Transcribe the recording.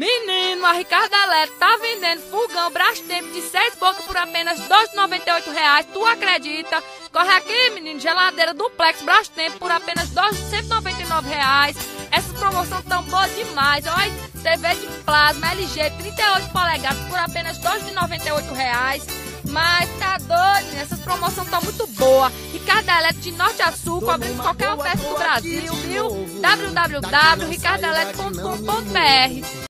Menino, a Ricardo Eletro tá vendendo fogão Brastemp de seis bocas por apenas 2,98 reais. Tu acredita? Corre aqui, menino, geladeira duplex Brastemp por apenas 299 reais. Essas promoções tão boas demais. Olha, TV de plasma LG 38 polegadas por apenas 298 reais. Mas tá doido, essas promoções estão muito boas. Ricardo Eletro de Norte a Sul, cobrindo qualquer oferta do Brasil, viu? www.ricardoeletro.com.br